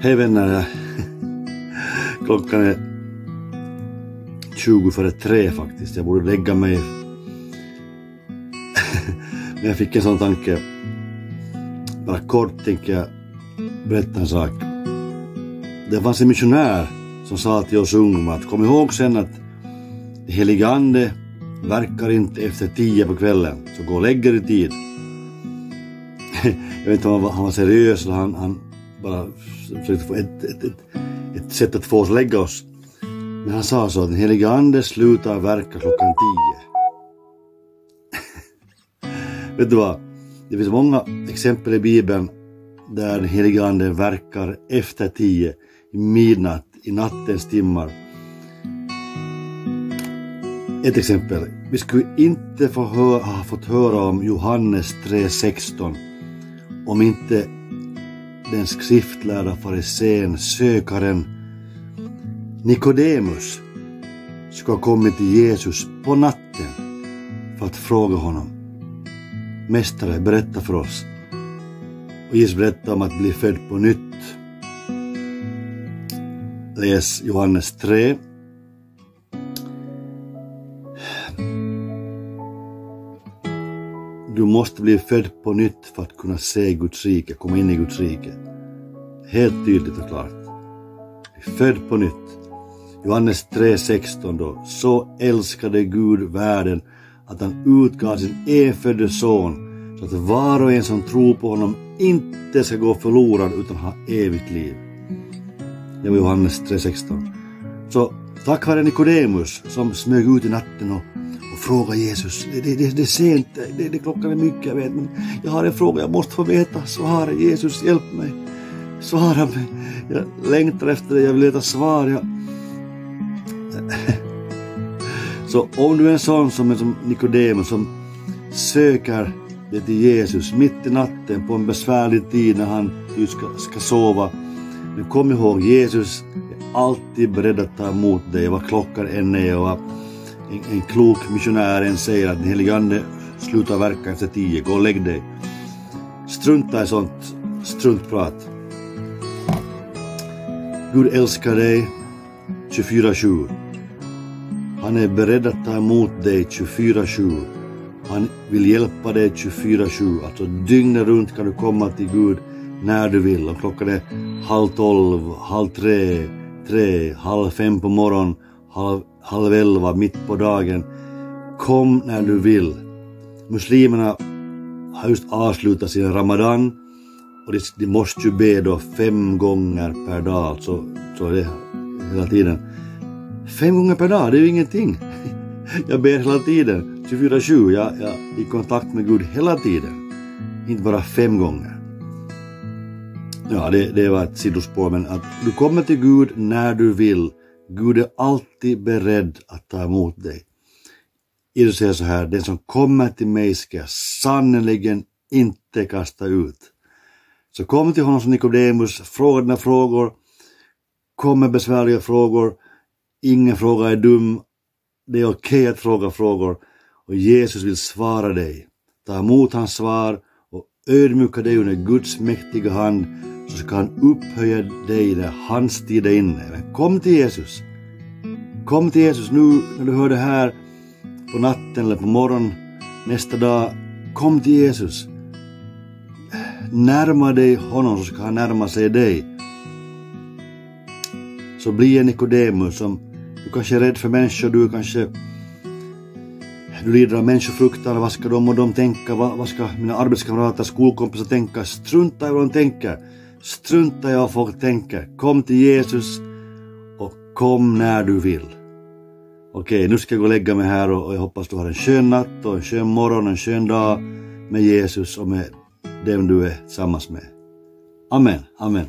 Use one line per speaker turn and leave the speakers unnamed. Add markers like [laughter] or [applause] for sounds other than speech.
Hej vänner. Klockan är 20 före tre faktiskt. Jag borde lägga mig. Men jag fick en sån tanke. Bara kort tänker jag berätta en sak. Det fanns en missionär som sa till oss ungdomar att kom ihåg sen att det heliga ande verkar inte efter tio på kvällen, så gå och lägg er i tid. [laughs] jag vet inte om han var seriös eller han, han bara försökte få ett, ett, ett, ett sätt att få oss att lägga oss. Men han sa så att den helige ande slutar verka klockan tio. [laughs] vet du vad? Det finns många exempel i Bibeln där den helige ande verkar efter tio, i midnatt, i nattens timmar. Ett exempel. Vi skulle inte få hö ha fått höra om Johannes 3.16 om inte den skriftlärda farisén, sökaren Nikodemus ska ha kommit till Jesus på natten för att fråga honom. Mästare, berätta för oss. Och Jesus berättar om att bli född på nytt. Läs Johannes 3. Du måste bli född på nytt för att kunna se Guds rike, komma in i Guds rike. Helt tydligt och klart. Född på nytt. Johannes 3.16 då. Så älskade Gud världen att han utgav sin enfödde son så att var och en som tror på honom inte ska gå förlorad utan ha evigt liv. Det var Johannes 3.16. Så tack vare Nikodemus som smög ut i natten och, Fråga Jesus. Det, det, det är sent, det, det, klockan är mycket jag vet men jag har en fråga, jag måste få veta. Svara Jesus, hjälp mig. Svara mig. Jag längtar efter det, jag vill veta svar. Jag... [laughs] Så om du är en sån som är som Nikodemus som söker det till Jesus mitt i natten på en besvärlig tid när han ska, ska sova. Men kom ihåg, Jesus är alltid beredd att ta emot dig vad klockan än är och vad en, en klok missionär än säger att den helige Ande slutar verka efter tio, gå och lägg dig. Strunta i sånt struntprat. Gud älskar dig 24-7. Han är beredd att ta emot dig 24-7. Han vill hjälpa dig 24-7. Alltså dygnet runt kan du komma till Gud när du vill. Och klockan är halv tolv, halv tre, tre, halv fem på morgonen, halv, halv elva, mitt på dagen. Kom när du vill. Muslimerna har just avslutat sin ramadan och de, de måste ju be då fem gånger per dag, så, så det hela tiden. Fem gånger per dag, det är ju ingenting. [laughs] Jag ber hela tiden, 24-7, jag, jag är i kontakt med Gud hela tiden. Inte bara fem gånger. Ja, det, det var ett sidospår, men att du kommer till Gud när du vill. Gud är alltid beredd att ta emot dig. Jesus säger så här, den som kommer till mig ska jag sannerligen inte kasta ut. Så kom till honom som Nikodemus, fråga dina frågor, kom med besvärliga frågor, ingen fråga är dum, det är okej okay att fråga frågor och Jesus vill svara dig. Ta emot hans svar och ödmjuka dig under Guds mäktiga hand så ska han upphöja dig när hans tid är inne. Men kom till Jesus. Kom till Jesus nu när du hör det här på natten eller på morgonen nästa dag. Kom till Jesus. Närma dig honom så ska han närma sig dig. Så bli en Nikodemus som du kanske är rädd för människor, du kanske du lider av människofruktan, vad ska de och de tänka, vad, vad ska mina arbetskamrater, skolkompisar tänka? Strunta i vad de tänker. Strunta i vad folk tänker. Kom till Jesus och kom när du vill. Okej, nu ska jag gå och lägga mig här och, och jag hoppas du har en skön natt och en skön morgon, en skön dag med Jesus och med dem du är tillsammans med. Amen, amen.